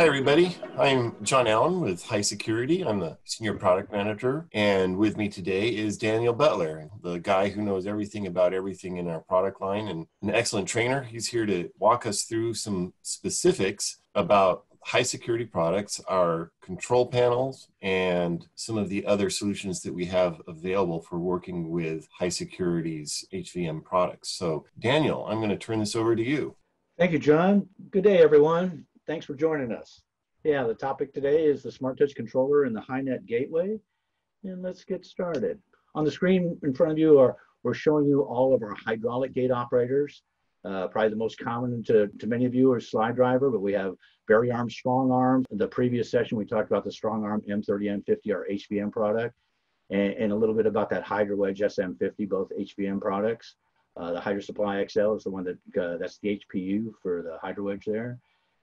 Hi, everybody. I'm John Allen with HySecurity. I'm the Senior Product Manager. And with me today is Daniel Butler, the guy who knows everything about everything in our product line and an excellent trainer. He's here to walk us through some specifics about HySecurity products, our control panels, and some of the other solutions that we have available for working with HySecurity's HVM products. So, Daniel, I'm going to turn this over to you. Thank you, John. Good day, everyone. Thanks for joining us. Yeah, the topic today is the Smart Touch controller and the HyNet gateway. And let's get started. On the screen in front of you are we're showing you all of our hydraulic gate operators. Uh, probably the most common to, to many of you are slide driver, but we have Vari-Arm strong arm. In the previous session, we talked about the strong arm M30, M50, our HVM product, and, and a little bit about that Hydra Wedge SM50, both HVM products. Uh, the Hydra Supply XL is the one that, uh, that's the HPU for the Hydra Wedge there.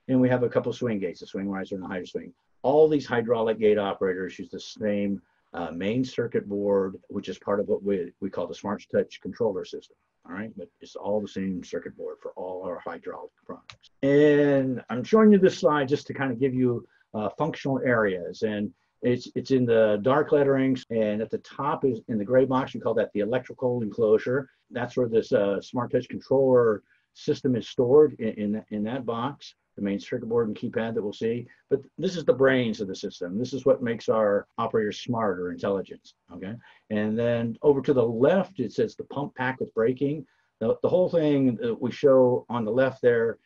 And we have a couple swing gates, a swing riser and a Hydra Swing. All these hydraulic gate operators use the same uh, main circuit board, which is part of what we, we call the Smart Touch controller system. All right, but it's all the same circuit board for all our hydraulic products. And I'm showing you this slide just to kind of give you uh, functional areas. And it's, it's in the dark letterings, and at the top is in the gray box, we call that the electrical enclosure. That's where this uh, Smart Touch controller system is stored in, in, in that box the main circuit board and keypad that we'll see. But this is the brains of the system. This is what makes our operators smart or intelligent, okay? And then over to the left, it says the pump pack with braking. The, the whole thing that we show on the left there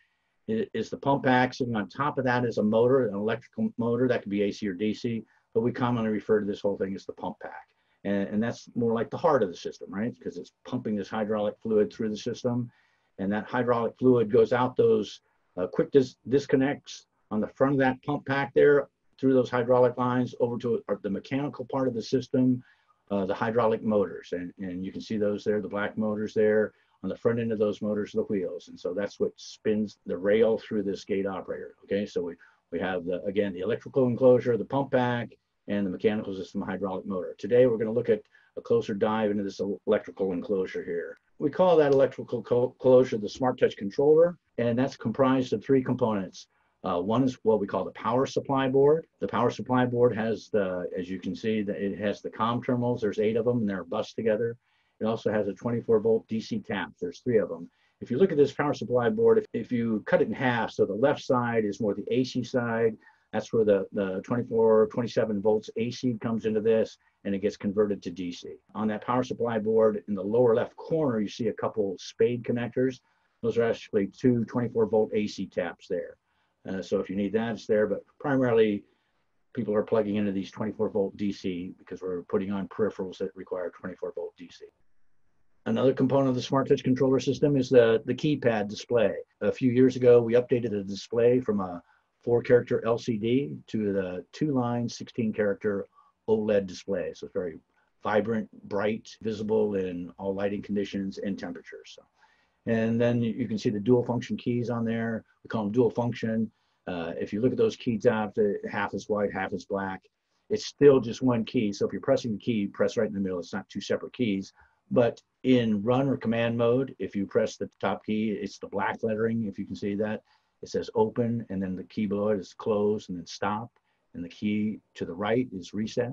is, is the pump pack. Sitting on top of that is a motor, an electrical motor that could be AC or DC, but we commonly refer to this whole thing as the pump pack. And, and that's more like the heart of the system, right? Because it's pumping this hydraulic fluid through the system. And that hydraulic fluid goes out those uh, quick dis disconnects on the front of that pump pack there through those hydraulic lines over to the mechanical part of the system, uh, the hydraulic motors. And, and you can see those there, the black motors there. On the front end of those motors, the wheels. And so that's what spins the rail through this gate operator. Okay, so we, we have, the, again, the electrical enclosure, the pump pack, and the mechanical system hydraulic motor. Today, we're going to look at a closer dive into this electrical enclosure here. We call that electrical closure the Smart Touch controller and that's comprised of three components. Uh, one is what we call the power supply board. The power supply board has the, as you can see, that it has the COM terminals. There's eight of them, and they're bus together. It also has a 24 volt DC tap. There's three of them. If you look at this power supply board, if, if you cut it in half, so the left side is more the AC side. That's where the, the 24, 27 volts AC comes into this, and it gets converted to DC. On that power supply board, in the lower left corner, you see a couple spade connectors. Those are actually two 24 volt AC taps there. Uh, so if you need that, it's there, but primarily people are plugging into these 24 volt DC because we're putting on peripherals that require 24 volt DC. Another component of the Smart Touch controller system is the, the keypad display. A few years ago, we updated the display from a four character LCD to the two line 16 character OLED display. So it's very vibrant, bright, visible in all lighting conditions and temperatures. So and then you can see the dual function keys on there. We call them dual function. Uh, if you look at those keys out, half is white, half is black. It's still just one key. So if you're pressing the key, press right in the middle. It's not two separate keys. But in run or command mode, if you press the top key, it's the black lettering. If you can see that, it says open, and then the key below it is close, and then stop. And the key to the right is reset.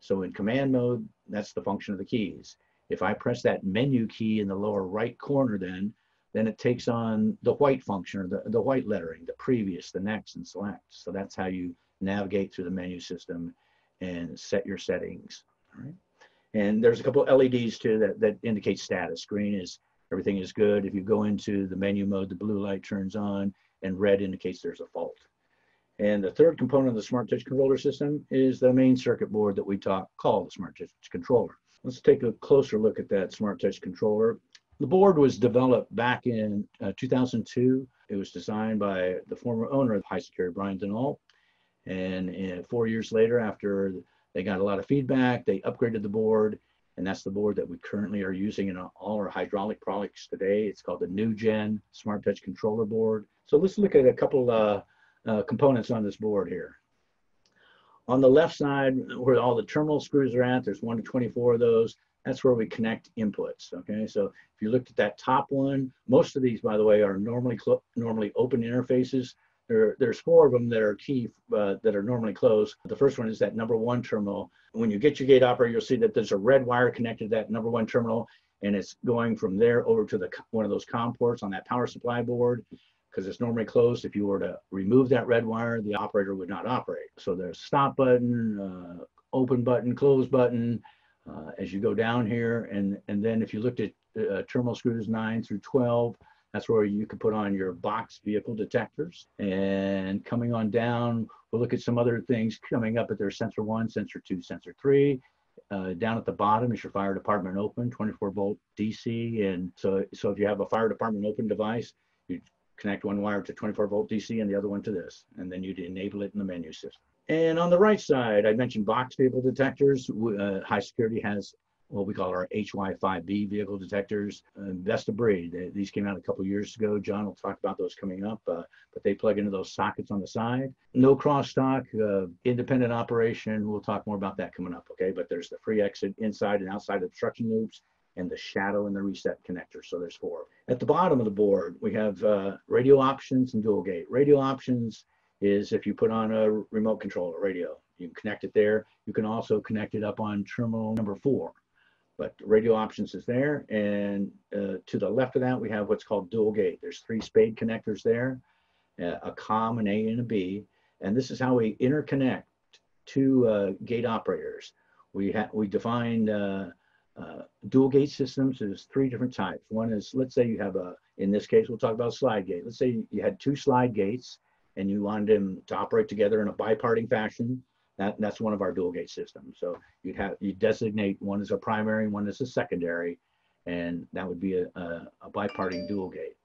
So in command mode, that's the function of the keys. If I press that menu key in the lower right corner then, then it takes on the white function or the, the white lettering, the previous, the next, and select. So that's how you navigate through the menu system and set your settings. All right. And there's a couple LEDs too that, that indicate status. Green is everything is good. If you go into the menu mode, the blue light turns on and red indicates there's a fault. And the third component of the Smart Touch controller system is the main circuit board that we talk, call the Smart Touch controller. Let's take a closer look at that Smart Touch controller. The board was developed back in uh, 2002. It was designed by the former owner of HySecurity, Brian Denault. And uh, four years later, after they got a lot of feedback, they upgraded the board. And that's the board that we currently are using in all our hydraulic products today. It's called the New Gen Smart Touch Controller Board. So let's look at a couple uh, uh, components on this board here. On the left side, where all the terminal screws are at, there's one to 24 of those. That's where we connect inputs, okay? So if you looked at that top one, most of these, by the way, are normally normally open interfaces. There, there's four of them that are key uh, that are normally closed. The first one is that number one terminal. When you get your gate operator, you'll see that there's a red wire connected to that number one terminal, and it's going from there over to the one of those COM ports on that power supply board because it's normally closed. If you were to remove that red wire, the operator would not operate. So there's stop button, uh, open button, close button uh, as you go down here. And, and then if you looked at uh, terminal screws 9 through 12, that's where you could put on your box vehicle detectors. And coming on down, we'll look at some other things coming up at their sensor 1, sensor 2, sensor 3. Uh, down at the bottom is your fire department open 24 volt DC. And so, so if you have a fire department open device, you connect one wire to 24 volt DC and the other one to this, and then you'd enable it in the menu system. And on the right side, I mentioned box vehicle detectors. Uh, HySecurity has what we call our HY5B vehicle detectors, uh, best of breed. They, these came out a couple years ago. John will talk about those coming up, uh, but they plug into those sockets on the side. No crosstalk, uh, independent operation. We'll talk more about that coming up, okay? But there's the free exit inside and outside obstruction loops and the shadow and the reset connector. So there's four. At the bottom of the board, we have uh, radio options and dual gate. Radio options is if you put on a remote controller radio, you can connect it there. You can also connect it up on terminal number four. But radio options is there. And uh, to the left of that, we have what's called dual gate. There's three spade connectors there, uh, a COM, an A, and a B. And this is how we interconnect two uh, gate operators. We, we defined uh, dual gate systems is three different types. One is, let's say you have a, in this case, we'll talk about slide gate. Let's say you had two slide gates and you wanted them to operate together in a biparting fashion. That, that's one of our dual gate systems. So you'd have, you designate one as a primary one as a secondary, and that would be a, a, a biparting dual gate.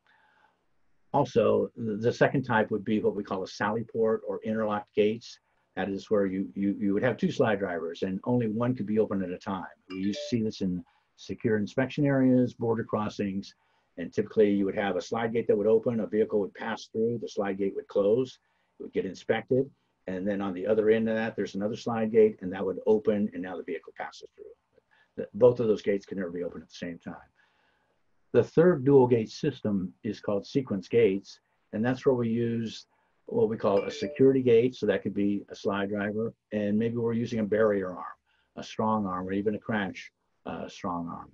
Also, the second type would be what we call a sally port or interlocked gates. That is where you, you, you would have two slide drivers and only one could be open at a time. We used to see this in secure inspection areas, border crossings, and typically you would have a slide gate that would open, a vehicle would pass through, the slide gate would close, it would get inspected. And then on the other end of that, there's another slide gate and that would open and now the vehicle passes through. Both of those gates can never be open at the same time. The third dual gate system is called sequence gates. And that's where we use what we call a security gate. So that could be a slide driver, and maybe we're using a barrier arm, a strong arm, or even a crash uh, strong arm.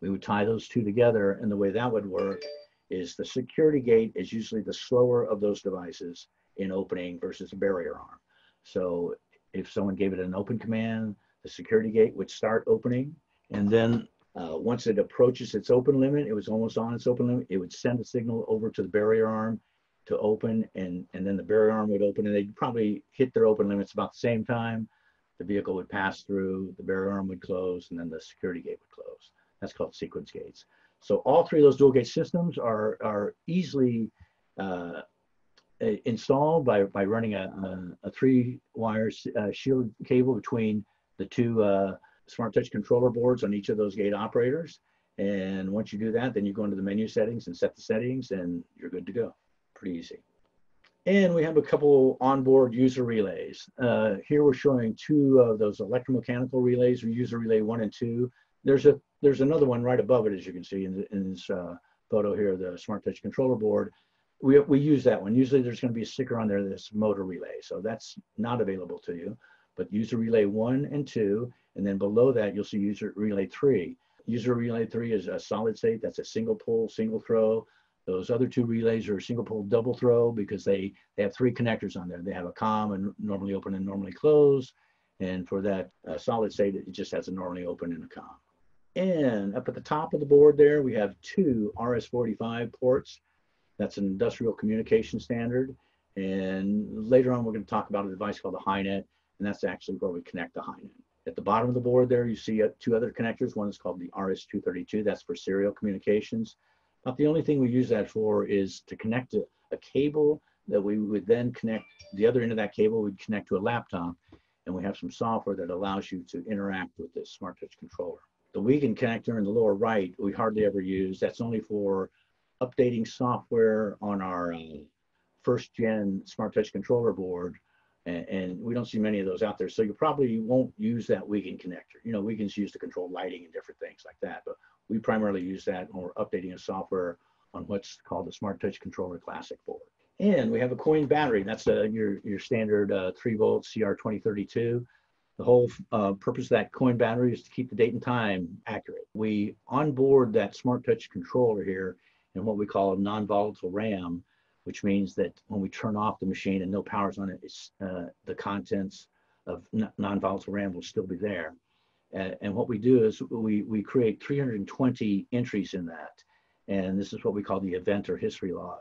We would tie those two together, and the way that would work is the security gate is usually the slower of those devices in opening versus a barrier arm. So if someone gave it an open command, the security gate would start opening, and then uh, once it approaches its open limit, it was almost on its open limit, it would send a signal over to the barrier arm to open and, and then the barrier arm would open and they'd probably hit their open limits about the same time. The vehicle would pass through, the barrier arm would close, and then the security gate would close. That's called sequence gates. So all three of those dual gate systems are, are easily uh, installed by, by running a, a, a three wire uh, shield cable between the two uh, smart touch controller boards on each of those gate operators. And once you do that, then you go into the menu settings and set the settings and you're good to go pretty easy. And we have a couple onboard user relays. Uh, here we're showing two of those electromechanical relays, or user relay one and two. There's a there's another one right above it, as you can see in, in this uh, photo here, the Smart Touch controller board. We, we use that one. Usually there's going to be a sticker on there that's motor relay, so that's not available to you. But user relay one and two, and then below that you'll see user relay three. User relay three is a solid state. That's a single pull, single throw. Those other two relays are single pole double throw because they, they have three connectors on there. They have a COM and normally open and normally close. And for that uh, solid state, it just has a normally open and a COM. And up at the top of the board there, we have two RS-45 ports. That's an industrial communication standard. And later on, we're going to talk about a device called the HyNet, and that's actually where we connect the HyNet. At the bottom of the board there, you see uh, two other connectors. One is called the RS-232. That's for serial communications. But the only thing we use that for is to connect a, a cable that we would then connect, the other end of that cable We'd connect to a laptop. And we have some software that allows you to interact with this Smart Touch controller. The Wiegand connector in the lower right, we hardly ever use. That's only for updating software on our uh, first gen Smart Touch controller board. And, and, we don't see many of those out there. So you probably won't use that Wiegand connector. You know, Wiegand's used to control lighting and different things like that. But we primarily use that when we're updating a software on what's called the Smart Touch Controller Classic board. And we have a coin battery. That's a, your, your standard uh, 3 volt CR2032. The whole uh, purpose of that coin battery is to keep the date and time accurate. We onboard that smart touch controller here in what we call a non-volatile RAM, which means that when we turn off the machine and no power's on it, it's, uh, the contents of non-volatile RAM will still be there. Uh, and what we do is we, we create 320 entries in that. And this is what we call the event or history log.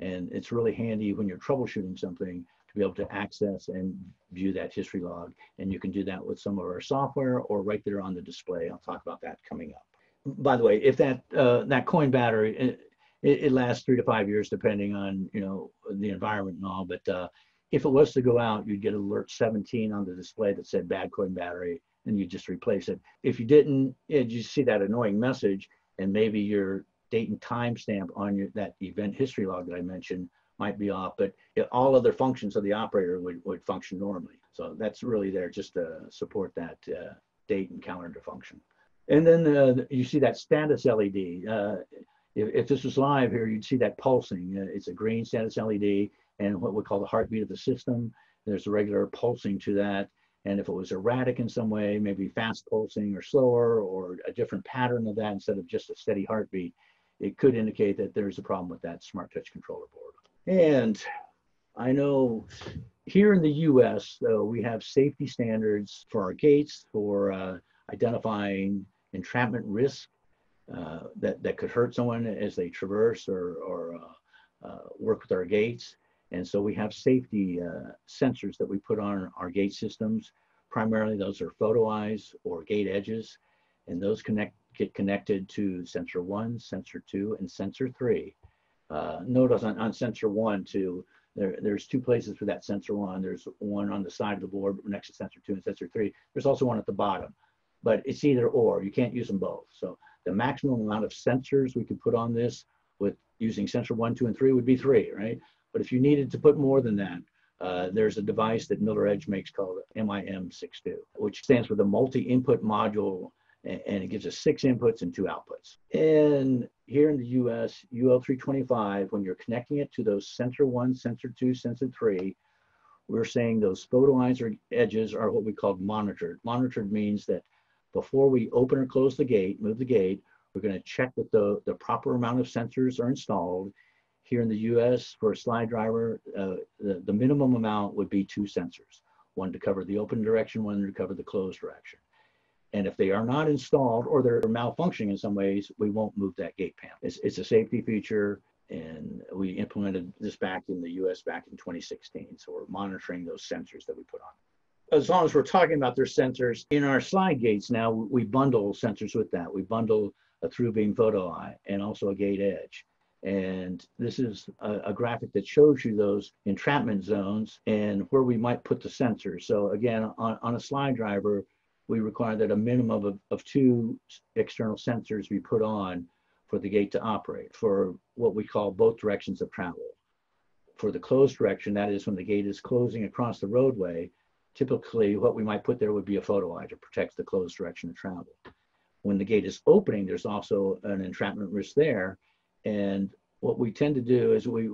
And it's really handy when you're troubleshooting something to be able to access and view that history log. And you can do that with some of our software or right there on the display. I'll talk about that coming up. By the way, if that uh, that coin battery, it, it, lasts three to five years depending on you know the environment and all. But uh, if it was to go out, you'd get alert 17 on the display that said bad coin battery, and you just replace it. If you didn't, you see that annoying message, and maybe your date and time stamp on your that event history log that I mentioned might be off, but it, all other functions of the operator would, would function normally. So that's really there just to support that uh, date and calendar function. And then uh, you see that status LED. Uh, if, if, this was live here, you'd see that pulsing. Uh, it's a green status LED and what we call the heartbeat of the system. There's a regular pulsing to that. And if it was erratic in some way, maybe fast pulsing or slower or a different pattern of that instead of just a steady heartbeat, it could indicate that there's a problem with that smart touch controller board. And I know here in the US, though, we have safety standards for our gates for uh, identifying entrapment risk uh, that, that could hurt someone as they traverse or, or uh, uh work with our gates. And so we have safety uh, sensors that we put on our gate systems. Primarily, those are photo eyes or gate edges, and those connect get connected to sensor one, sensor two, and sensor three. Uh, notice on, on sensor one, too, there, there's two places for that sensor one. There's one on the side of the board next to sensor two and sensor three. There's also one at the bottom, but it's either or. You can't use them both. So the maximum amount of sensors we could put on this with using sensor one, two, and three would be three, right? But if you needed to put more than that, uh, there's a device that Miller Edge makes called MIM62, which stands for the multi-input module, and, it gives us six inputs and two outputs. And here in the US, UL325, when you're connecting it to those sensor one, sensor two, sensor three, we're saying those photo eyes or edges are what we call monitored. Monitored means that before we open or close the gate, move the gate, we're going to check that the, the proper amount of sensors are installed here in the US for a slide driver, uh, the, the minimum amount would be two sensors, one to cover the open direction, one to cover the closed direction. And if they are not installed or they're malfunctioning in some ways, we won't move that gate panel. It's, it's a safety feature and we implemented this back in the US back in 2016. So we're monitoring those sensors that we put on. As long as we're talking about their sensors, in our slide gates now, we bundle sensors with that. We bundle a through beam photo eye and also a gate edge. And this is a, a, graphic that shows you those entrapment zones and where we might put the sensors. So again, on, on a slide driver, we require that a minimum of, of two external sensors be put on for the gate to operate for what we call both directions of travel. For the closed direction, that is when the gate is closing across the roadway, typically what we might put there would be a photo eye to protect the closed direction of travel. When the gate is opening, there's also an entrapment risk there and what we tend to do is we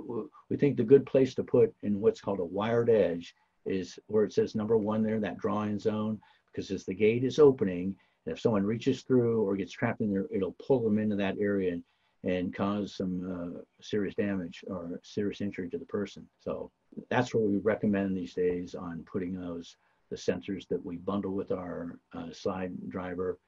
we think the good place to put in what's called a wired edge is where it says number one there, that drawing zone, because as the gate is opening, and if someone reaches through or gets trapped in there, it'll pull them into that area and, and cause some uh, serious damage or serious injury to the person. So that's what we recommend these days on putting those the sensors that we bundle with our uh, slide driver,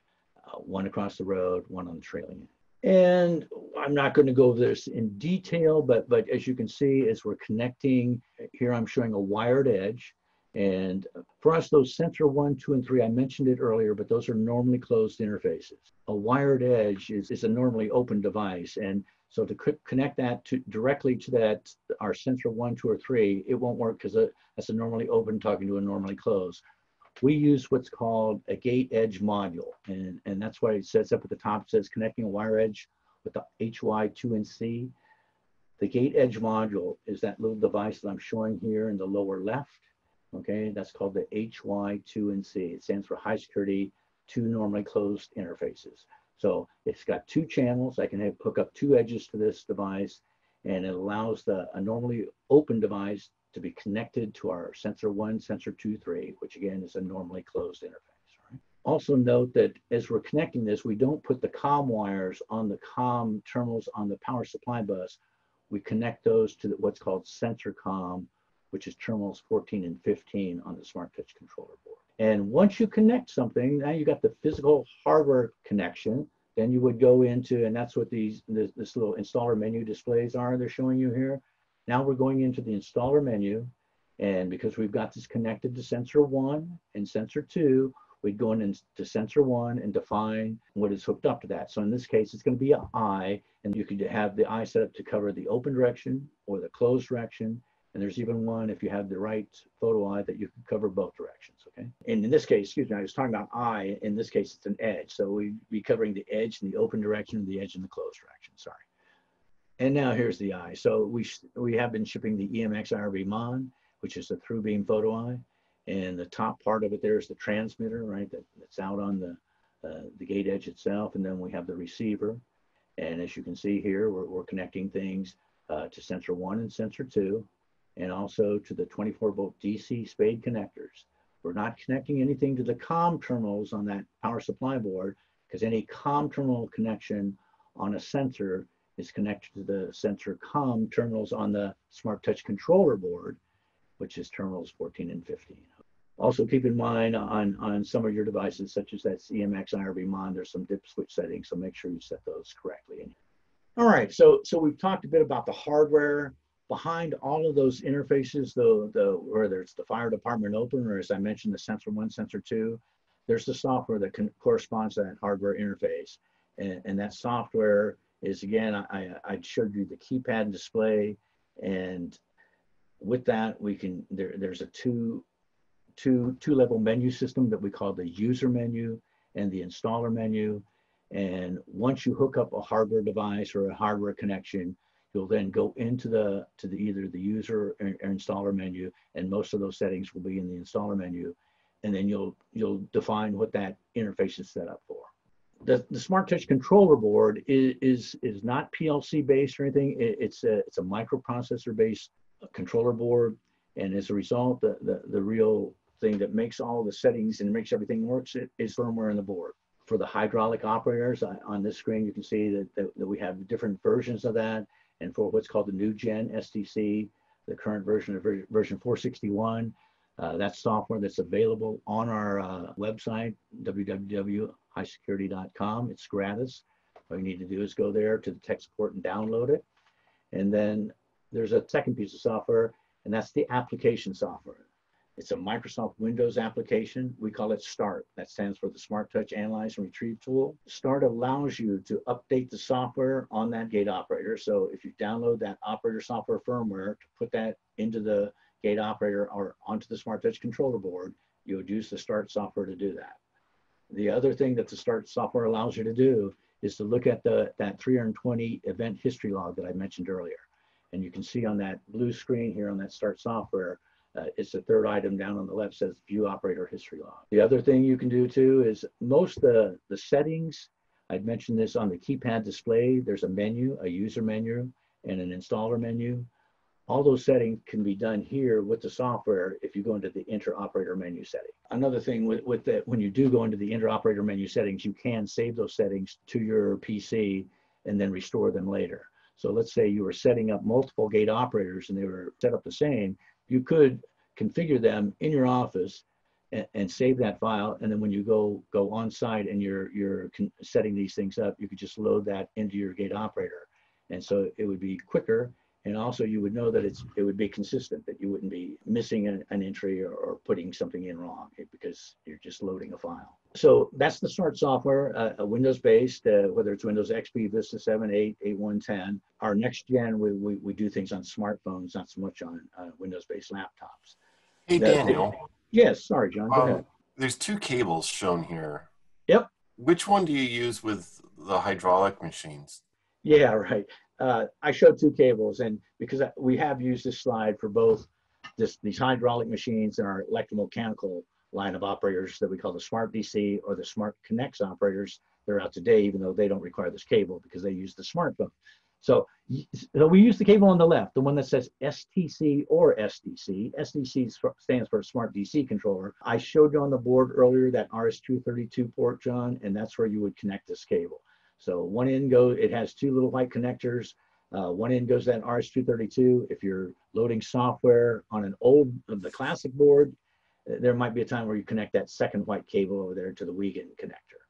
uh, one across the road, one on the trailing and I'm not going to go over this in detail, but, but as you can see, as we're connecting, here I'm showing a wired edge. And for us, those sensor one, two, and three, I mentioned it earlier, but those are normally closed interfaces. A wired edge is, is a normally open device. And so to connect that to directly to that, our sensor one, two, or three, it won't work because uh, that's a normally open talking to a normally closed we use what's called a gate edge module. And, and that's why it says up at the top, it says connecting a wire edge with the HY2NC. The gate edge module is that little device that I'm showing here in the lower left. Okay, that's called the HY2NC. It stands for HySecurity, two normally closed interfaces. So it's got two channels. I can have, hook up two edges to this device and it allows the a normally open device to be connected to our sensor one, sensor two, three, which again is a normally closed interface. Right? Also note that as we're connecting this, we don't put the COM wires on the COM terminals on the power supply bus. We connect those to what's called sensor COM, which is terminals 14 and 15 on the Smart Touch controller board. And once you connect something, now you've got the physical hardware connection. Then you would go into, and that's what these this, this little installer menu displays are. They're showing you here. Now we're going into the installer menu. And because we've got this connected to sensor one and sensor two, we'd go into sensor one and define what is hooked up to that. So in this case, it's going to be an eye, and you could have the eye set up to cover the open direction or the closed direction. And there's even one, if you have the right photo eye, that you can cover both directions, okay? And in this case, excuse me, I was talking about eye. In this case, it's an edge. So we'd be covering the edge in the open direction and the edge in the closed direction, sorry. And now here's the eye. So we, we have been shipping the EMX IRB MON, which is a through beam photo eye. And the top part of it there is the transmitter, right? That, that's out on the, uh, the gate edge itself. And then we have the receiver. And as you can see here, we're, we're connecting things uh, to sensor one and sensor two, and also to the 24 volt DC spade connectors. We're not connecting anything to the COM terminals on that power supply board because any COM terminal connection on a sensor is connected to the sensor COM terminals on the Smart Touch controller board, which is terminals 14 and 15. Also keep in mind on, on some of your devices, such as that EMX IRB MON, there's some dip switch settings, so make sure you set those correctly. All right, so, so we've talked a bit about the hardware. Behind all of those interfaces, the, the, whether it's the fire department open, or as I mentioned, the sensor one, sensor two, there's the software that can, corresponds to that hardware interface. And, and that software is again, I, I showed you the keypad display and with that we can, there, there's a two, two, two level menu system that we call the user menu and the installer menu. And once you hook up a hardware device or a hardware connection, you'll then go into the to the either the user or, or, installer menu, and most of those settings will be in the installer menu, and then you'll you'll define what that interface is set up for the, the Smart Touch controller board is, is, is not PLC based or anything. It, it's a, it's a microprocessor based controller board. And as a result, the, the, the real thing that makes all the settings and makes everything works is firmware in the board. For the hydraulic operators on this screen, you can see that, that, that we have different versions of that. And for what's called the new gen STC, the current version of version 461, uh, that's software that's available on our uh, website, www.hysecurity.com. It's gratis. All you need to do is go there to the tech support and download it. And then there's a second piece of software, and that's the application software. It's a Microsoft Windows application. We call it START. That stands for the Smart Touch Analyze and Retrieve Tool. START allows you to update the software on that gate operator. So if you download that operator software firmware to put that into the gate operator or onto the Smart Touch controller board, you would use the START software to do that. The other thing that the START software allows you to do is to look at the that 320 event history log that I mentioned earlier. And you can see on that blue screen here on that START software, uh, it's the third item down on the left says view operator history log. The other thing you can do too is most the, the settings, I'd mentioned this on the keypad display, there's a menu, a user menu, and an installer menu all those settings can be done here with the software if you go into the inter-operator menu setting. Another thing with, with that, when you do go into the inter-operator menu settings, you can save those settings to your PC and then restore them later. So let's say you were setting up multiple gate operators and they were set up the same, you could configure them in your office and, and save that file. And then when you go go on site and you're you're setting these things up, you could just load that into your gate operator. And so it would be quicker and also you would know that it's it would be consistent that you wouldn't be missing an, an entry or, or, putting something in wrong because you're just loading a file. So that's the start software uh, windows based uh, whether it's windows xp vista 7 8 8 1 10 our next gen we, we, we do things on smartphones not so much on uh, windows based laptops. Hey the, daniel. yes sorry john go um, ahead. there's two cables shown here. Yep. Which one do you use with the hydraulic machines? Yeah right uh, I showed two cables, and because we have used this slide for both this, these hydraulic machines and our electromechanical line of operators that we call the Smart DC or the Smart Connects operators, they're out today, even though they don't require this cable because they use the smartphone. So, so we use the cable on the left, the one that says STC or SDC. SDC stands for Smart DC Controller. I showed you on the board earlier that RS-232 port, John, and that's where you would connect this cable. So one end goes, it has two little white connectors. Uh, one end goes to that RS-232. If you're loading software on an old, the classic board, there might be a time where you connect that second white cable over there to the Wiegand connector.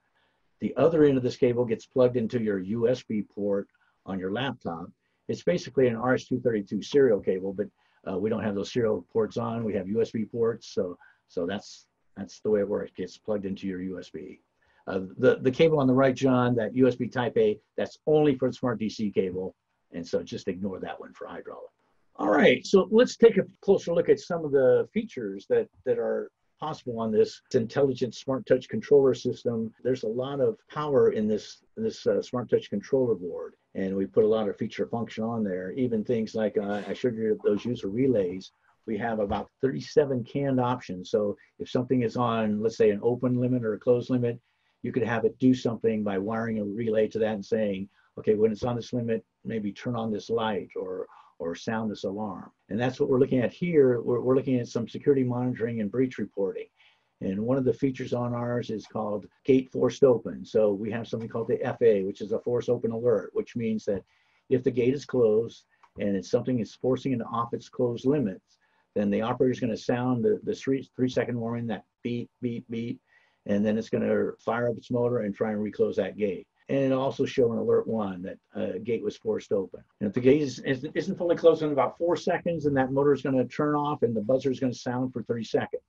The other end of this cable gets plugged into your USB port on your laptop. It's basically an RS-232 serial cable, but uh, we don't have those serial ports on. We have USB ports, so so that's that's the way it works. It gets plugged into your USB. Uh, the the cable on the right, John, that USB Type A, that's only for the Smart DC cable, and so just ignore that one for hydraulic. All right, so let's take a closer look at some of the features that, that are possible on this intelligent smart touch controller system. There's a lot of power in this, this uh, smart touch controller board, and we put a lot of feature function on there. Even things like uh, I showed you those user relays. We have about 37 canned options. So if something is on, let's say, an open limit or a closed limit, you could have it do something by wiring a relay to that and saying, okay, when it's on this limit, maybe turn on this light or or sound this alarm. And that's what we're looking at here. We're, we're looking at some security monitoring and breach reporting. And one of the features on ours is called gate forced open. So we have something called the FA, which is a force open alert, which means that if the gate is closed and it's something is forcing it off its closed limits, then the operator is going to sound the, the three, three second warning, that beep, beep, beep, and then it's going to fire up its motor and try and reclose that gate and it also show an alert one that a uh, gate was forced open. And if the gate is, isn't fully closed in about four seconds, and that motor is going to turn off and the buzzer is going to sound for 30 seconds.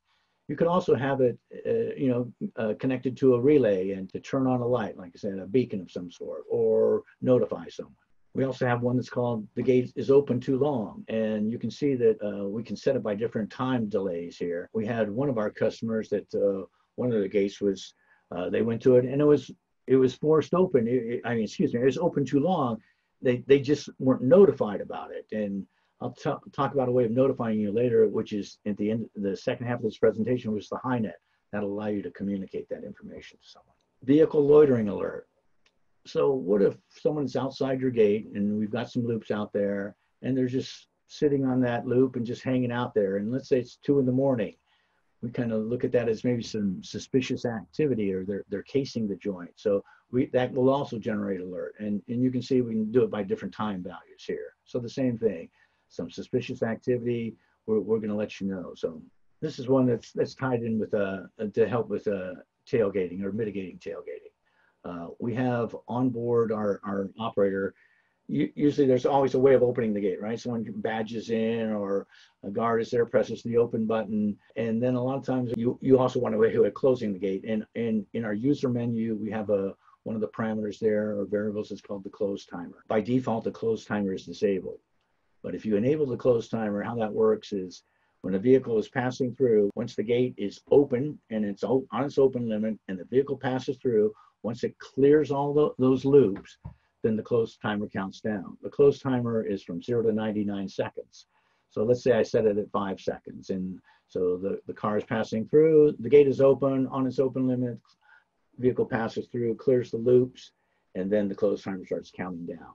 You can also have it, uh, you know, uh, connected to a relay and to turn on a light, like I said, a beacon of some sort, or notify someone. We also have one that's called the gate is open too long. And you can see that uh, we can set it by different time delays here. We had one of our customers that uh, one of the gates was, uh, they went to it and it was it was forced open. It, it, I mean, excuse me, it was open too long. They, they just weren't notified about it. And I'll talk about a way of notifying you later, which is at the end, the second half of this presentation, was the HyNet. That'll allow you to communicate that information to someone. Vehicle loitering alert. So what if someone's outside your gate and we've got some loops out there and they're just sitting on that loop and just hanging out there. And let's say it's two in the morning we kind of look at that as maybe some suspicious activity or they're, they're casing the joint. So we, that will also generate alert. And, and you can see we can do it by different time values here. So the same thing, some suspicious activity, we're, we're going to let you know. So this is one that's, that's tied in with uh, to help with uh, tailgating or mitigating tailgating. Uh, we have on board our, our operator usually there's always a way of opening the gate, right? Someone badges in or a guard is there, presses the open button. And then a lot of times you, you also want a way of closing the gate. And, and in our user menu, we have a one of the parameters there or variables is called the close timer. By default, the close timer is disabled. But if you enable the close timer, how that works is when a vehicle is passing through, once the gate is open and it's on its open limit and the vehicle passes through, once it clears all the, those loops, then the close timer counts down. The close timer is from zero to 99 seconds. So let's say I set it at five seconds. And so the, the car is passing through, the gate is open on its open limit, vehicle passes through, clears the loops, and then the close timer starts counting down.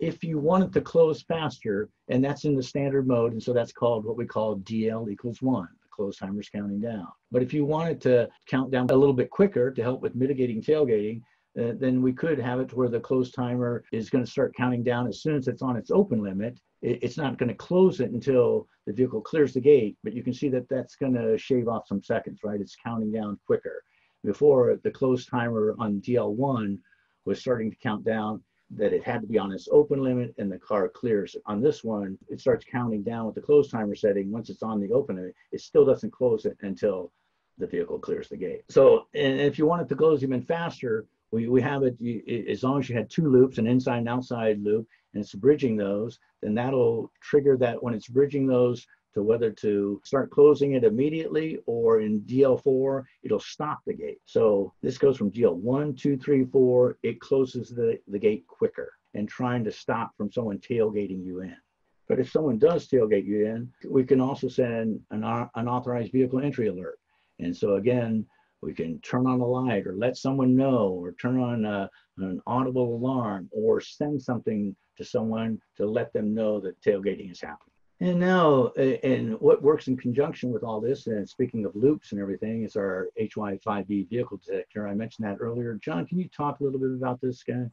If you want it to close faster, and that's in the standard mode, and so that's called what we call DL equals one, the close timer's counting down. But if you want it to count down a little bit quicker to help with mitigating tailgating, uh, then we could have it to where the close timer is going to start counting down as soon as it's on its open limit. It, it's not going to close it until the vehicle clears the gate, but you can see that that's going to shave off some seconds, right? It's counting down quicker. Before the close timer on DL1 was starting to count down that it had to be on its open limit and the car clears. On this one, it starts counting down with the close timer setting. Once it's on the open limit, it still doesn't close it until the vehicle clears the gate. So, and if you want it to close even faster, we, we have it, as long as you had two loops, an inside and outside loop, and it's bridging those, then that'll trigger that when it's bridging those to whether to start closing it immediately or in DL4, it'll stop the gate. So this goes from DL1, 2, 3, 4, it closes the, the gate quicker and trying to stop from someone tailgating you in. But if someone does tailgate you in, we can also send an unauthorized vehicle entry alert. And so again, We can turn on a light or let someone know or turn on a, an audible alarm or send something to someone to let them know that tailgating is happening. And now, and what works in conjunction with all this, and speaking of loops and everything, is our HY5B vehicle detector. I mentioned that earlier. John, can you talk a little bit about this guy?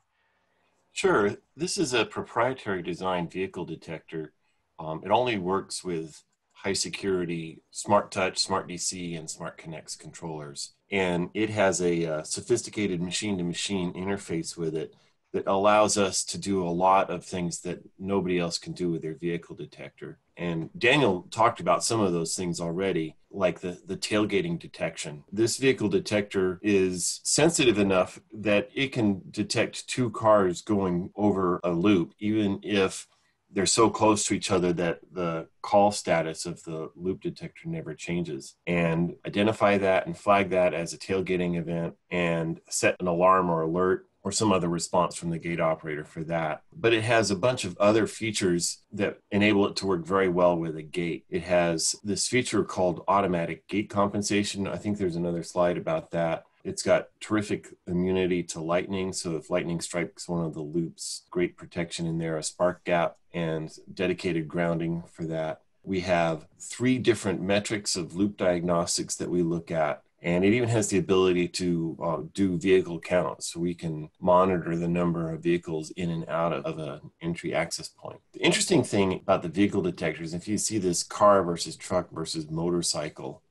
Sure. This is a proprietary design vehicle detector. Um, it only works with HySecurity smart touch, smart DC, and smart connects controllers. And it has a uh, sophisticated machine to machine interface with it that allows us to do a lot of things that nobody else can do with their vehicle detector. And Daniel talked about some of those things already, like the, the tailgating detection. This vehicle detector is sensitive enough that it can detect two cars going over a loop, even if they're so close to each other that the call status of the loop detector never changes and identify that and flag that as a tailgating event and set an alarm or alert or some other response from the gate operator for that. But it has a bunch of other features that enable it to work very well with a gate. It has this feature called automatic gate compensation. I think there's another slide about that. It's got terrific immunity to lightning. So if lightning strikes one of the loops, great protection in there, a spark gap and dedicated grounding for that. We have three different metrics of loop diagnostics that we look at and it even has the ability to uh, do vehicle counts so we can monitor the number of vehicles in and out of, of an entry access point the interesting thing about the vehicle detectors if you see this car versus truck versus motorcycle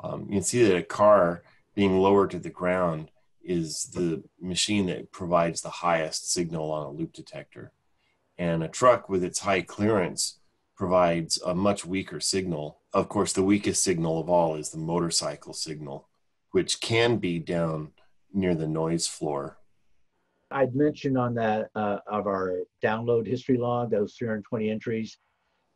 um, you can see that a car being lower to the ground is the machine that provides the highest signal on a loop detector and a truck with its high clearance provides a much weaker signal of course the weakest signal of all is the motorcycle signal which can be down near the noise floor. I'd mentioned on that uh, of our download history log, those 320 entries.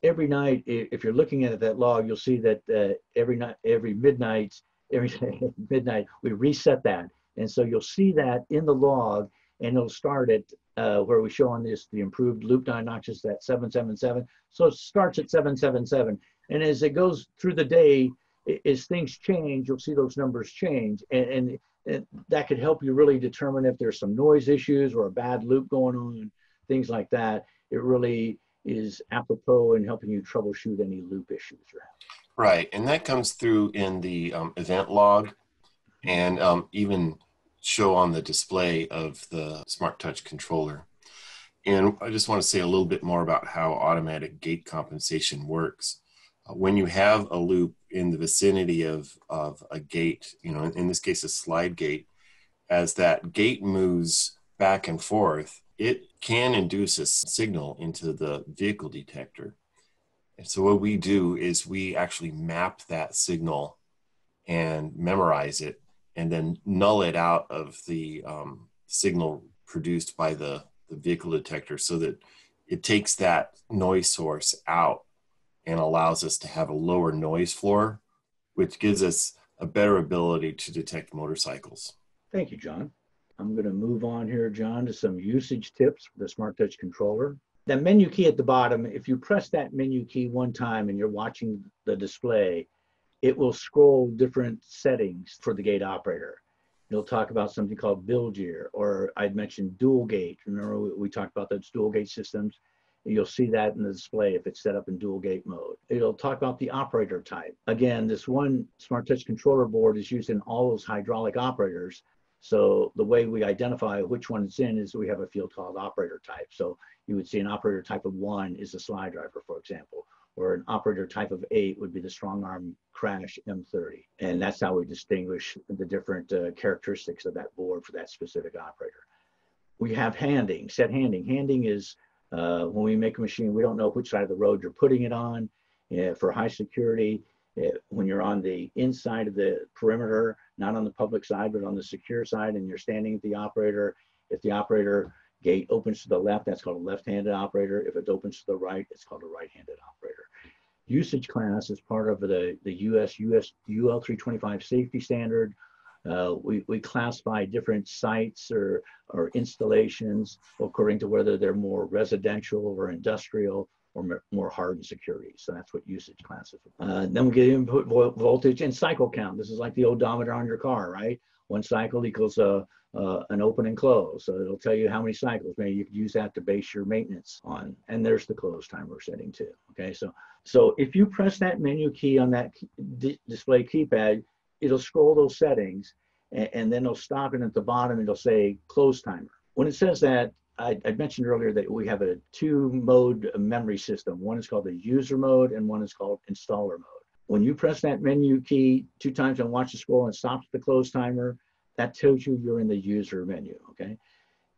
Every night, if you're looking at that log, you'll see that uh, every night, every midnight, every midnight, we reset that, and so you'll see that in the log, and it'll start at uh, where we show on this the improved loop diagnostics at 777. So it starts at 777, and as it goes through the day, as things change, you'll see those numbers change. And, and, and, that could help you really determine if there's some noise issues or a bad loop going on, things like that. It really is apropos in helping you troubleshoot any loop issues you're having. Right. And that comes through in the um, event log and um, even show on the display of the Smart Touch controller. And I just want to say a little bit more about how automatic gate compensation works. Uh, when you have a loop in the vicinity of, of a gate, you know, in, in this case, a slide gate, as that gate moves back and forth, it can induce a signal into the vehicle detector. And so what we do is we actually map that signal and memorize it and then null it out of the um, signal produced by the, the vehicle detector so that it takes that noise source out and allows us to have a lower noise floor, which gives us a better ability to detect motorcycles. Thank you, John. I'm going to move on here, John, to some usage tips for the Smart Touch controller. The menu key at the bottom, if you press that menu key one time and you're watching the display, it will scroll different settings for the gate operator. It'll talk about something called build year, or I'd mentioned dual gate. Remember, we talked about those dual gate systems. You'll see that in the display if it's set up in dual gate mode. It'll talk about the operator type. Again, this one Smart Touch controller board is used in all those hydraulic operators. So the way we identify which one it's in is we have a field called operator type. So you would see an operator type of one is a slide driver, for example, or an operator type of eight would be the strong arm crash M30. And that's how we distinguish the different uh, characteristics of that board for that specific operator. We have handing, set handing. Handing is uh, when we make a machine, we don't know which side of the road you're putting it on. Uh, for HySecurity, when you're on the inside of the perimeter, not on the public side, but on the secure side, and you're standing at the operator, if the operator gate opens to the left, that's called a left-handed operator. If it opens to the right, it's called a right-handed operator. Usage class is part of the, the US, US UL 325 safety standard. Uh, we, we classify different sites or, or installations according to whether they're more residential or industrial or more hardened security. So that's what usage classes. Uh, then we get input voltage and cycle count. This is like the odometer on your car, right? One cycle equals a, uh, an open and close. So it'll tell you how many cycles. Maybe you could use that to base your maintenance on. And there's the close timer setting too. Okay, so so if you press that menu key on that display keypad, it'll scroll those settings and, and then it'll stop and at the bottom it'll say close timer. When it says that, I, I, mentioned earlier that we have a two mode memory system. One is called the user mode and one is called installer mode. When you press that menu key two times and watch the scroll and stops the close timer, that tells you you're in the user menu, okay?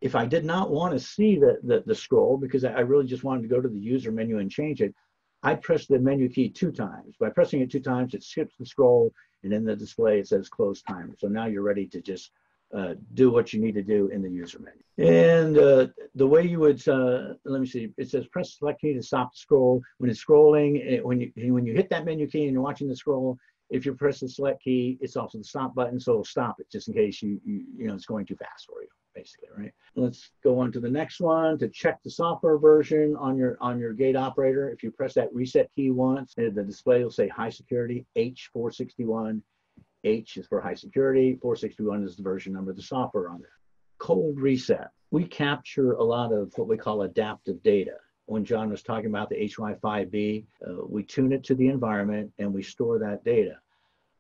If I did not want to see the, the, the scroll because I really just wanted to go to the user menu and change it, I press the menu key two times. By pressing it two times, it skips the scroll, and in the display it says close timer. So now you're ready to just uh, do what you need to do in the user menu. And uh, the way you would, uh, let me see, it says press select key to stop the scroll. When it's scrolling, it, when you when you hit that menu key and you're watching the scroll, if you press the select key, it's also the stop button, so it'll stop it just in case you, you, you know, it's going too fast for you basically, right? Let's go on to the next one to check the software version on your on your gate operator. If you press that reset key once, the display will say HySecurity H461. H is for HySecurity, 461 is the version number of the software on there. Cold reset. We capture a lot of what we call adaptive data. When John was talking about the HY5B, uh, we tune it to the environment and we store that data.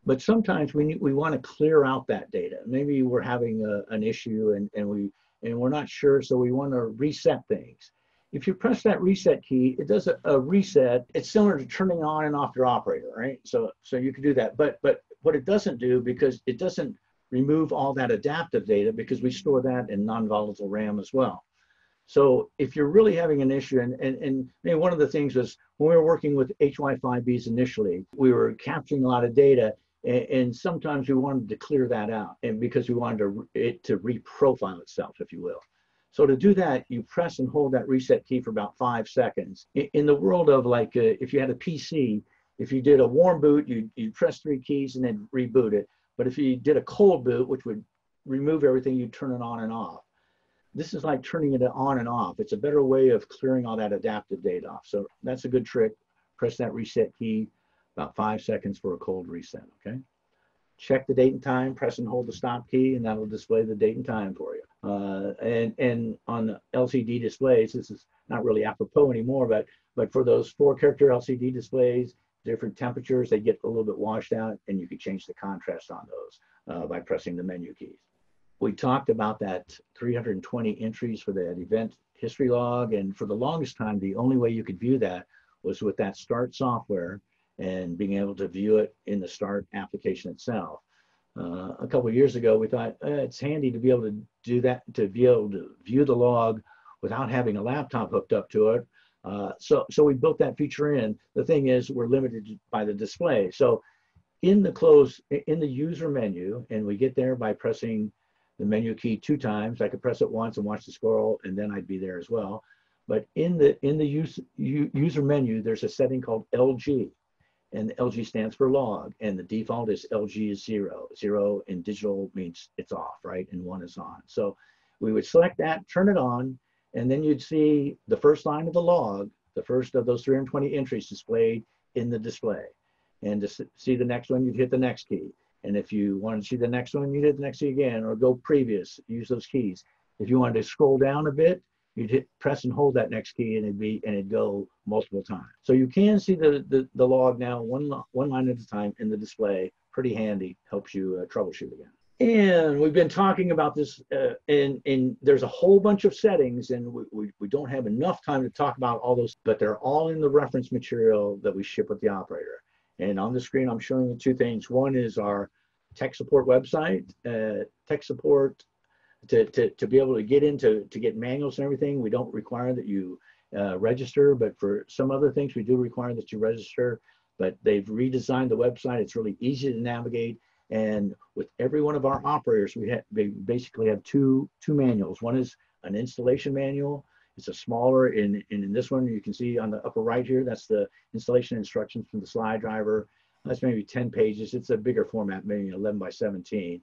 But sometimes we we want to clear out that data. Maybe we're having a, an issue and, and we and we're not sure, so we want to reset things. If you press that reset key, it does a, a, reset. It's similar to turning on and off your operator, right? So so you can do that. But but what it doesn't do because it doesn't remove all that adaptive data because we store that in non-volatile RAM as well. So if you're really having an issue, and, and, and maybe one of the things was when we were working with HY5Bs initially, we were capturing a lot of data and, and, sometimes we wanted to clear that out and because we wanted to, it to reprofile itself, if you will. So to do that, you press and hold that reset key for about five seconds. In, in the world of like, uh, if you had a PC, if you did a warm boot, you you press three keys and then reboot it. But if you did a cold boot, which would remove everything, you turn it on and off. This is like turning it on and off. It's a better way of clearing all that adaptive data off. So that's a good trick. Press that reset key, about five seconds for a cold reset, okay? Check the date and time, press and hold the stop key, and that'll display the date and time for you. Uh, and, and on the LCD displays, this is not really apropos anymore, but, but for those four character LCD displays, different temperatures, they get a little bit washed out, and you can change the contrast on those uh, by pressing the menu keys. We talked about that 320 entries for that event history log, and for the longest time, the only way you could view that was with that start software and being able to view it in the start application itself. Uh, a couple years ago, we thought eh, it's handy to be able to do that, to be able to view the log without having a laptop hooked up to it. Uh, so, so we built that feature in. The thing is, we're limited by the display. So, in the close, in the user menu, and we get there by pressing the menu key two times. I could press it once and watch the scroll, and then I'd be there as well. But in the in the use, user menu, there's a setting called LG, and LG stands for log, and the default is LG is zero. Zero in digital means it's off, right? And one is on. So we would select that, turn it on, and then you'd see the first line of the log, the first of those 320 entries displayed in the display. And to see the next one, you'd hit the next key. And if you want to see the next one, you'd hit the next key again or go previous, use those keys. If you wanted to scroll down a bit, you'd hit press and hold that next key and it'd be and it'd go multiple times. So you can see the the, the log now one one line at a time in the display. Pretty handy, helps you uh, troubleshoot again. And we've been talking about this, uh, and, and there's a whole bunch of settings, and we, we, we don't have enough time to talk about all those, but they're all in the reference material that we ship with the operator. And on the screen, I'm showing you two things. One is our tech support website, uh, tech support to, to, to be able to get into to get manuals and everything, we don't require that you uh, register, but for some other things, we do require that you register. But they've redesigned the website. It's really easy to navigate. And with every one of our operators, we, we basically have two, two manuals. One is an installation manual. It's a smaller, in, in this one, you can see on the upper right here, that's the installation instructions from the slide driver. That's maybe 10 pages. It's a bigger format, maybe 11 by 17.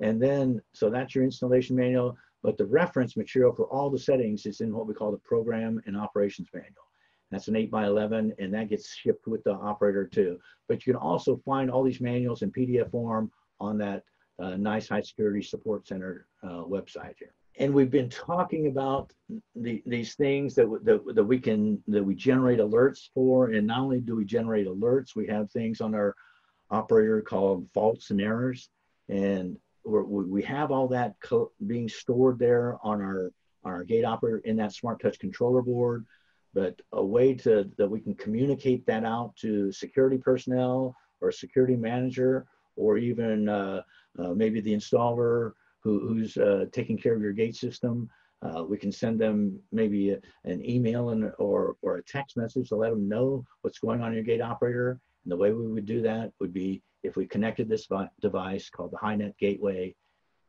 And then, so that's your installation manual, but the reference material for all the settings is in what we call the program and operations manual. That's an 8 by 11 and that gets shipped with the operator too. But you can also find all these manuals in PDF form on that uh, NICE HySecurity Support Center uh, website here. And we've been talking about the, these things that, that, that we can, that we generate alerts for. And not only do we generate alerts, we have things on our operator called faults and errors. And we have all that being stored there on our, on our gate operator in that SmartTouch controller board but a way to that we can communicate that out to security personnel or security manager or even uh, uh, maybe the installer who, who's uh, taking care of your gate system. Uh, we can send them maybe a, an email and, or, or a text message to let them know what's going on in your gate operator. And the way we would do that would be if we connected this device called the HyNet Gateway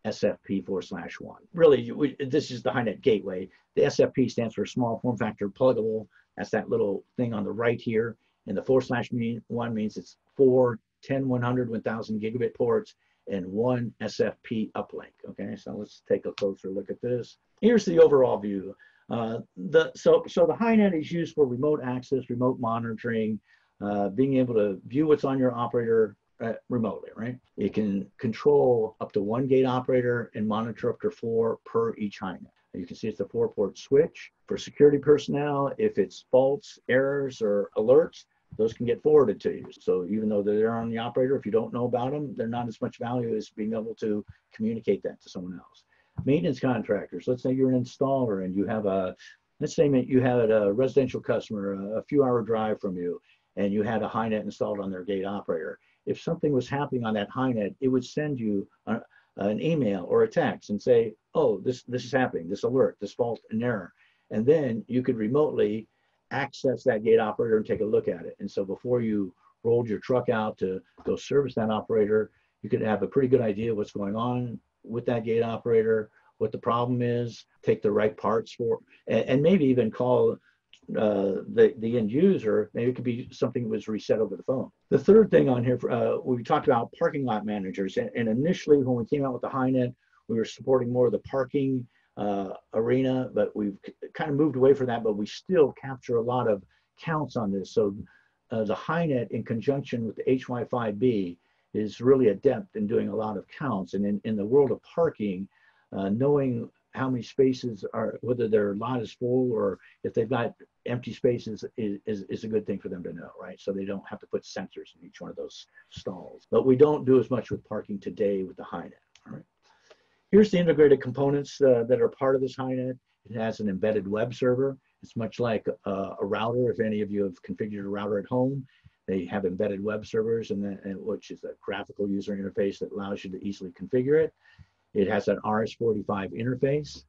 SFP forward slash one. Really, we, this is the HyNet Gateway. The SFP stands for Small Form Factor Pluggable. That's that little thing on the right here. And the four slash mean, one means it's four 10, 100, 1000 gigabit ports and one SFP uplink. Okay, so let's take a closer look at this. Here's the overall view. Uh, the, so, so the HyNet is used for remote access, remote monitoring, uh, being able to view what's on your operator uh, remotely, right? It can control up to one gate operator and monitor up to four per each HyNet. You can see it's a four port switch. For security personnel, if it's faults, errors, or alerts, those can get forwarded to you. So even though they're on the operator, if you don't know about them, they're not as much value as being able to communicate that to someone else. Maintenance contractors, let's say you're an installer and you have a, let's say you had a residential customer a, few hour drive from you and you had a HyNet installed on their gate operator. If something was happening on that HyNet, it would send you a, an email or a text and say, oh, this, this is happening, this alert, this fault and error. And then you could remotely access that gate operator and take a look at it. And so before you rolled your truck out to go service that operator, you could have a pretty good idea what's going on with that gate operator, what the problem is, take the right parts for, and, and maybe even call uh, the, the end user. Maybe it could be something that was reset over the phone. The third thing on here, uh, we talked about parking lot managers. And, and initially, when we came out with the HyNet, we were supporting more of the parking uh, arena, but we've kind of moved away from that, but we still capture a lot of counts on this. So uh, the net in conjunction with the HY5B is really adept in doing a lot of counts. And in, in the world of parking, uh, knowing how many spaces are, whether their lot is full or if they've got empty spaces is, is, is, a good thing for them to know, right? So they don't have to put sensors in each one of those stalls. But we don't do as much with parking today with the HyNet, all right? Here's the integrated components uh, that are part of this HyNet. It has an embedded web server. It's much like a router. If any of you have configured a router at home, they have embedded web servers, and, and which is a graphical user interface that allows you to easily configure it. It has an RS-45 interface.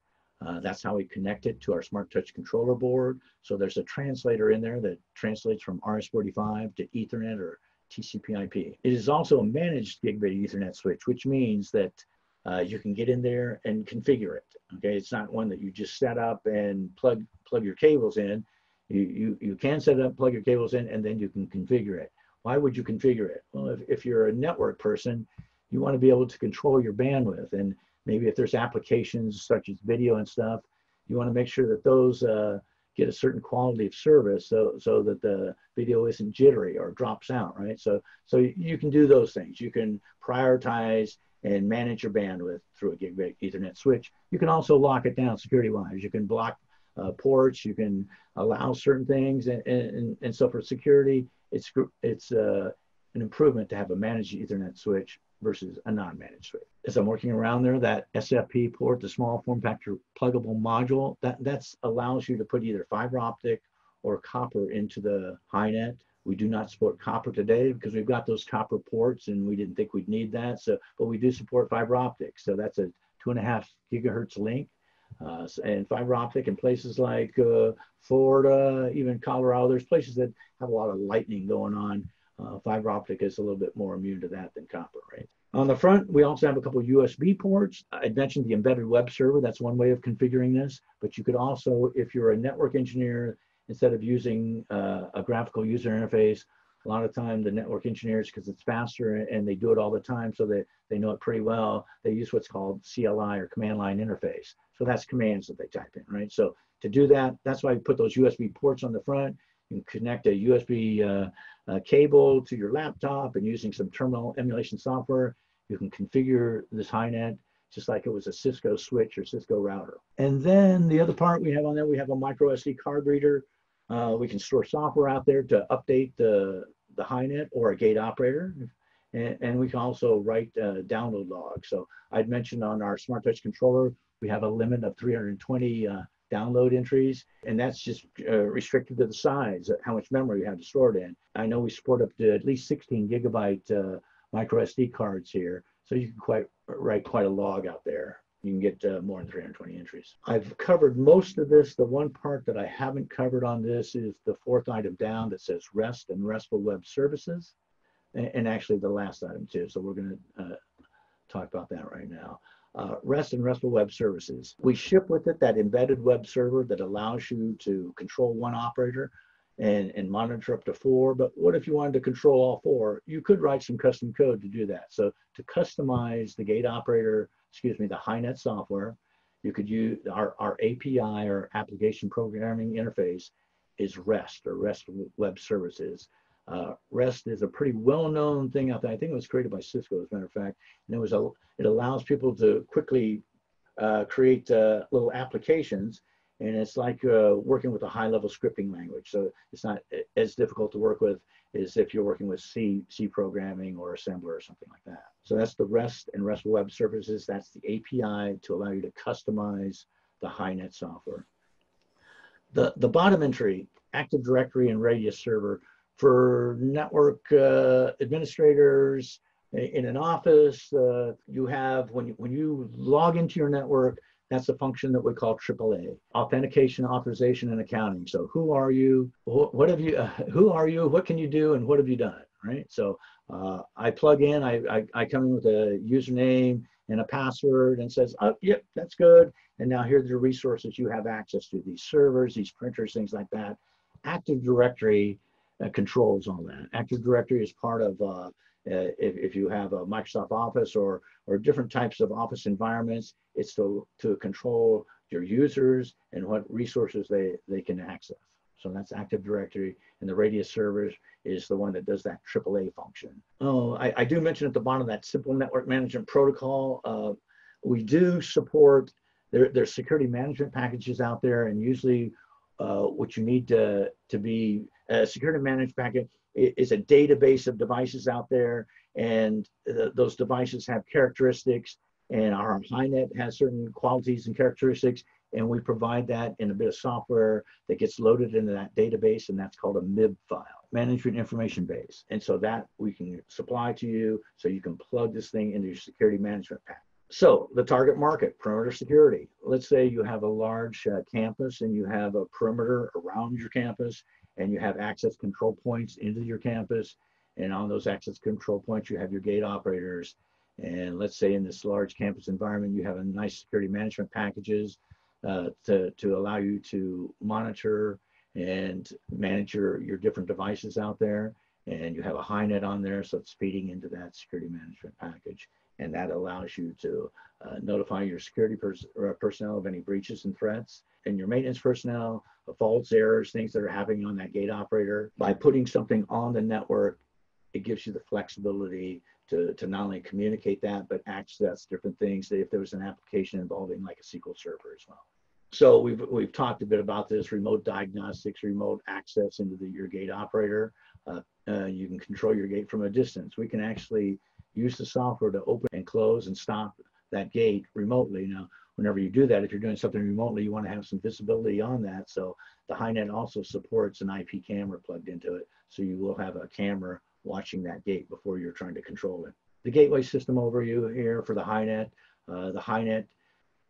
Uh, that's how we connect it to our SmartTouch controller board. So there's a translator in there that translates from RS-45 to Ethernet or TCP/IP. It is also a managed gigabit Ethernet switch, which means that uh, you can get in there and configure it. Okay, it's not one that you just set up and plug plug your cables in. You you you can set up, plug your cables in, and then you can configure it. Why would you configure it? Well, if, if you're a network person, you want to be able to control your bandwidth, and maybe if there's applications such as video and stuff, you want to make sure that those uh, get a certain quality of service so so that the video isn't jittery or drops out right so so you can do those things you can prioritize and manage your bandwidth through a gigabit Ethernet switch. You can also lock it down security-wise. You can block uh, ports. You can allow certain things, and, and, and so for security, it's it's uh, an improvement to have a managed Ethernet switch versus a non-managed switch. As I'm working around there, that SFP port, the small form factor pluggable module, that that's allows you to put either fiber optic or copper into the HyNet. we do not support copper today because we've got those copper ports and we didn't think we'd need that. So, but we do support fiber optic. So that's a two and a half gigahertz link. Uh, and fiber optic in places like uh, Florida, even Colorado, there's places that have a lot of lightning going on. Uh, fiber optic is a little bit more immune to that than copper, right? On the front, we also have a couple USB ports. I mentioned the embedded web server. That's one way of configuring this. But you could also, if you're a network engineer instead of using uh, a graphical user interface. A lot of time the network engineers, because it's faster and they do it all the time, so that they know it pretty well, they use what's called CLI or command line interface. So that's commands that they type in, right? So to do that, that's why we put those USB ports on the front. You can connect a USB uh, uh, cable to your laptop and using some terminal emulation software, you can configure this HyNet just like it was a Cisco switch or Cisco router. And then the other part we have on there, we have a micro SD card reader. Uh, we can store software out there to update the, the HyNet or a gate operator. And, and we can also write uh, download logs. So I'd mentioned on our SmartTouch controller, we have a limit of 320 uh, download entries, and that's just uh, restricted to the size, how much memory you have to store it in. I know we support up to at least 16 gigabyte uh, micro SD cards here, so you can quite write quite a log out there. You can get uh, more than 320 entries. I've covered most of this. The one part that I haven't covered on this is the fourth item down that says REST and RESTful Web Services, and, and actually the last item too. So we're going to uh, talk about that right now. Uh, REST and RESTful Web Services. We ship with it that embedded web server that allows you to control one operator and, and monitor up to four. But what if you wanted to control all four? You could write some custom code to do that. So to customize the gate operator, excuse me, the HyNet software, you could use our, our API or application programming interface is REST or REST Web Services. Uh, REST is a pretty well-known thing out there. I think it was created by Cisco, as a matter of fact, and it was a, it allows people to quickly uh, create uh, little applications and it's like uh, working with a high level scripting language. So it's not as difficult to work with as if you're working with C, C programming or assembler or something like that. So that's the REST and RESTful Web Services. That's the API to allow you to customize the HyNet software. The, the bottom entry, Active Directory and Radius Server for network uh, administrators in an office, uh, you have, when you, when you log into your network, that's a function that we call AAA, authentication, authorization, and accounting. So who are you? What have you? Uh, who are you? What can you do? And what have you done? Right. So uh, I plug in. I, I, I come in with a username and a password and says, oh, yep, that's good. And now here are the resources you have access to: these servers, these printers, things like that. Active Directory controls all that. Active Directory is part of uh, uh, if, if you have a Microsoft Office or, or different types of Office environments, it's to, to control your users and what resources they, they can access. So that's Active Directory, and the Radius servers is the one that does that AAA function. Oh, I, I do mention at the bottom that simple network management protocol. Uh, we do support, there, there's security management packages out there, and usually uh, what you need to, to be a security management package is a database of devices out there, and th those devices have characteristics, and our HyNet has certain qualities and characteristics, and we provide that in a bit of software that gets loaded into that database, and that's called a MIB file, Management Information Base. And so that we can supply to you, so you can plug this thing into your security management pack. So the target market, perimeter security. Let's say you have a large uh, campus and you have a perimeter around your campus and you have access control points into your campus. And on those access control points, you have your gate operators. And let's say in this large campus environment, you have a nice security management packages uh, to, to allow you to monitor and manage your, your different devices out there. And you have a HyNet on there, so it's feeding into that security management package. And that allows you to uh, notify your security pers uh, personnel of any breaches and threats and your maintenance personnel of faults, errors, things that are happening on that gate operator. By putting something on the network, it gives you the flexibility to, to not only communicate that, but access different things if there was an application involving like a SQL server as well. So we've, we've talked a bit about this remote diagnostics, remote access into the, your gate operator. Uh, uh, you can control your gate from a distance. We can actually use the software to open and close and stop that gate remotely. Now, whenever you do that, if you're doing something remotely, you want to have some visibility on that. So the HyNet also supports an IP camera plugged into it. So you will have a camera watching that gate before you're trying to control it. The gateway system overview here for the HyNet. Uh, the HyNet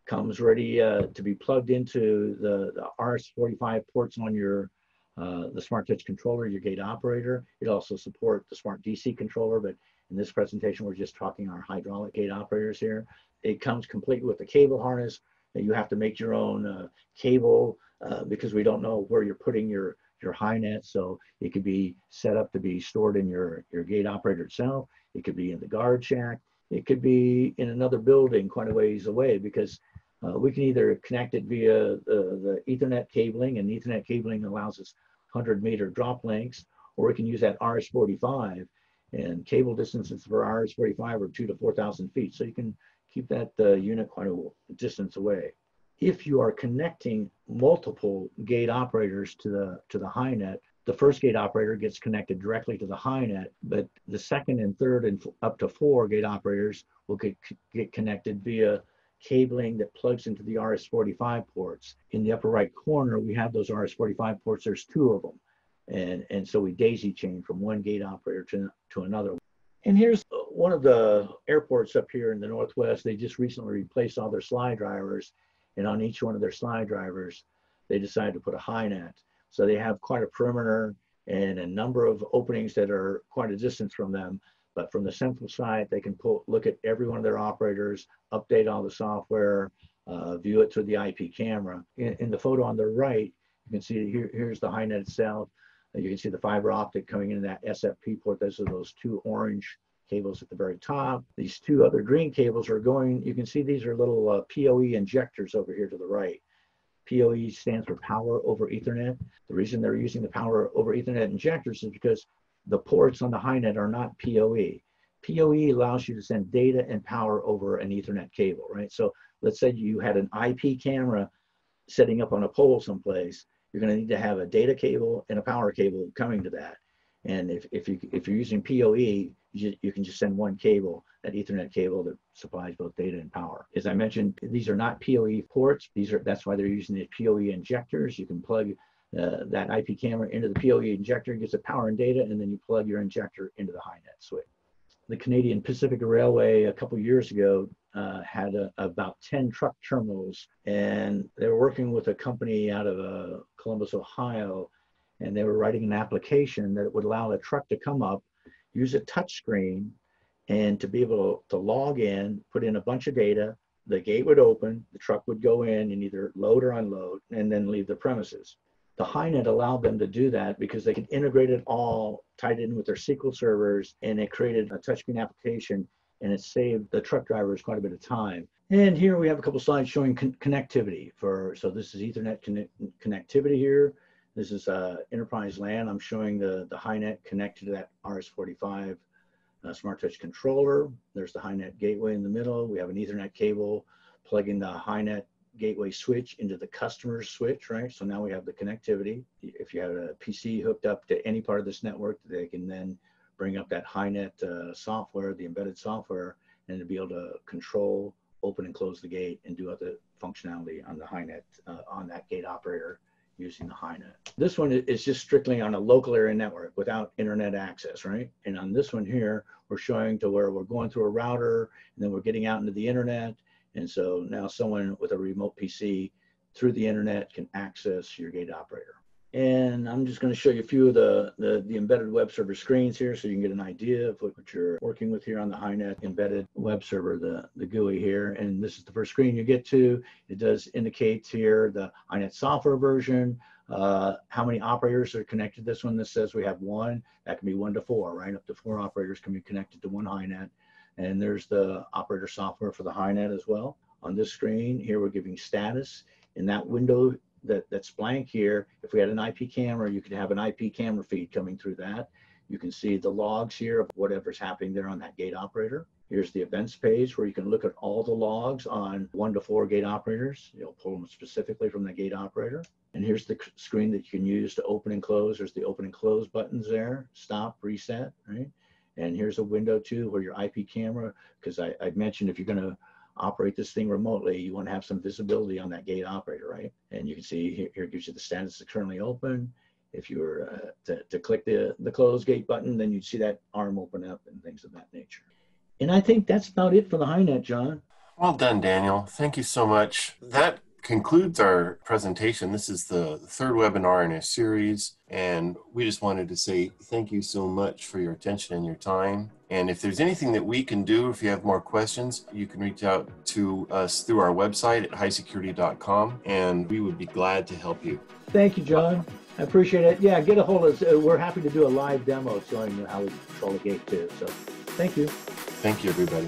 comes ready uh, to be plugged into the, the RS-45 ports on your uh, the SmartTouch controller, your gate operator. It also supports the Smart DC controller, but in this presentation, we're just talking our hydraulic gate operators here. It comes complete with the cable harness. You have to make your own uh, cable uh, because we don't know where you're putting your your HyNet. So it could be set up to be stored in your, your gate operator itself. It could be in the guard shack. It could be in another building quite a ways away because uh, we can either connect it via the, the Ethernet cabling and Ethernet cabling allows us 100 meter drop lengths, or we can use that RS-45 and cable distances for RS-45 are two to 4,000 feet. So you can keep that uh, unit quite a distance away. If you are connecting multiple gate operators to the to the HyNet, the first gate operator gets connected directly to the HyNet, but the second and third and up to four gate operators will get, get connected via cabling that plugs into the RS-45 ports. In the upper right corner, we have those RS-45 ports. There's two of them. And, and so we daisy chain from one gate operator to, to another. And here's one of the airports up here in the Northwest. They just recently replaced all their slide drivers. And on each one of their slide drivers, they decided to put a HyNet. So they have quite a perimeter and a number of openings that are quite a distance from them. But from the central site, they can pull, look at every one of their operators, update all the software, uh, view it through the IP camera. In, in, the photo on the right, you can see here, here's the HyNet itself. You can see the fiber optic coming into that SFP port. Those are those two orange cables at the very top. These two other green cables are going, you can see these are little uh, PoE injectors over here to the right. PoE stands for Power over Ethernet. The reason they're using the Power over Ethernet injectors is because the ports on the HyNet are not PoE. PoE allows you to send data and power over an Ethernet cable, right? So let's say you had an IP camera setting up on a pole someplace. You're going to need to have a data cable and a power cable coming to that. And if, if, you, if you're using PoE, you, you can just send one cable, that Ethernet cable that supplies both data and power. As I mentioned, these are not PoE ports. These are that's why they're using the PoE injectors. You can plug uh, that IP camera into the PoE injector, gets the power and data, and then you plug your injector into the HyNet switch. The Canadian Pacific Railway a couple years ago uh, had a, about 10 truck terminals, and they were working with a company out of uh, Columbus, Ohio, and they were writing an application that would allow a truck to come up, use a touch screen, and to be able to log in, put in a bunch of data, the gate would open, the truck would go in and either load or unload, and then leave the premises. The HyNet allowed them to do that because they could integrate it all, tied in with their SQL servers, and it created a touchscreen application and it saved the truck drivers quite a bit of time. And here we have a couple slides showing con connectivity for, so this is ethernet con connectivity here. This is uh, enterprise LAN. I'm showing the, the HyNet connected to that RS-45 uh, SmartTouch controller. There's the HyNet gateway in the middle. We have an ethernet cable plugging the HyNet gateway switch into the customer's switch, right? So now we have the connectivity. If you have a PC hooked up to any part of this network, they can then bring up that HyNet uh, software, the embedded software, and to be able to control, open and close the gate and do other functionality on the HyNet, uh, on that gate operator using the HyNet. This one is just strictly on a local area network without internet access, right? And on this one here, we're showing to where we're going through a router and then we're getting out into the internet and so now someone with a remote PC through the internet can access your gate operator. And I'm just going to show you a few of the, the, the, embedded web server screens here so you can get an idea of what, what you're working with here on the HyNet embedded web server, the, the GUI here. And this is the first screen you get to. It does indicate here the HyNet software version, uh, how many operators are connected. This one, this says we have one. That can be one to four, right? Up to four operators can be connected to one HyNet. And there's the operator software for the HyNet as well. On this screen here, we're giving status. In that window that, that's blank here, if we had an IP camera, you could have an IP camera feed coming through that. You can see the logs here of whatever's happening there on that gate operator. Here's the events page where you can look at all the logs on one to four gate operators. You'll pull them specifically from the gate operator. And here's the screen that you can use to open and close. There's the open and close buttons there, stop, reset, right? And here's a window too where your IP camera, because I, I mentioned if you're going to operate this thing remotely, you want to have some visibility on that gate operator, right? And you can see here, here gives you the status is currently open. If you were uh, to, to click the, the close gate button, then you'd see that arm open up and things of that nature. And I think that's about it for the HyNet, John. Well done, Daniel. Thank you so much. That concludes our presentation. This is the third webinar in a series, and we just wanted to say thank you so much for your attention and your time. And if there's anything that we can do, if you have more questions, you can reach out to us through our website at hysecurity.com, and we would be glad to help you. Thank you, John. I appreciate it. Yeah, get a hold of us. Uh, we're happy to do a live demo showing you how we control the gate too. So thank you. Thank you, everybody.